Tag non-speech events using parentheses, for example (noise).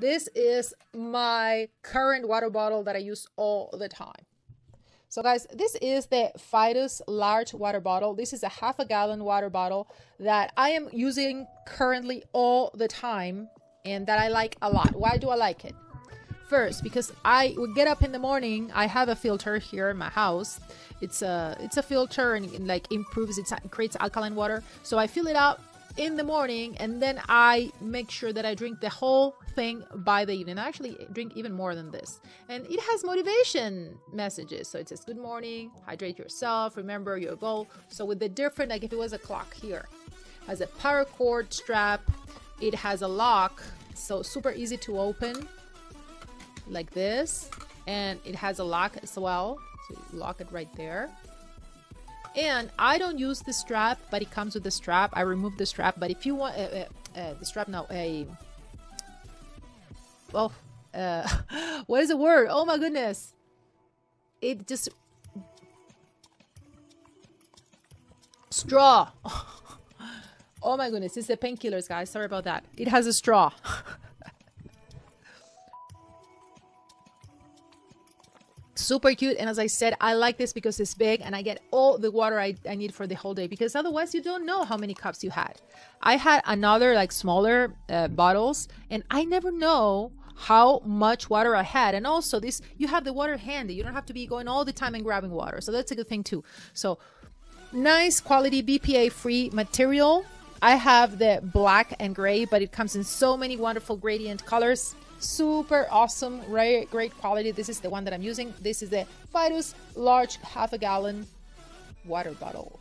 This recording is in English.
This is my current water bottle that I use all the time. So guys, this is the Fidus large water bottle. This is a half a gallon water bottle that I am using currently all the time and that I like a lot. Why do I like it? First, because I would get up in the morning, I have a filter here in my house. It's a it's a filter and it, like improves it creates alkaline water. So I fill it up in the morning and then I make sure that I drink the whole thing by the evening. I actually drink even more than this. And it has motivation messages. So it says, Good morning, hydrate yourself, remember your goal. So with the different, like if it was a clock here, has a paracord strap, it has a lock, so super easy to open like this. And it has a lock as well. So lock it right there and I don't use the strap, but it comes with the strap. I remove the strap, but if you want uh, uh, uh, the strap now, a well, uh, (laughs) what is the word? Oh my goodness! It just straw. (laughs) oh my goodness! It's the painkillers, guys. Sorry about that. It has a straw. (laughs) super cute. And as i said i like this because it's big and i get all the water I, I need for the whole day because otherwise you don't know how many cups you had. I had another like smaller uh, bottles and i never know how much water i had. And also this you have the water handy. You don't have to be going all the time and grabbing water. So that's a good thing too. So nice quality bpa free material i have the black and gray but it comes in so many wonderful gradient colors. Super awesome great great quality. This is the one that i'm using. This is the Fidus large half a gallon water bottle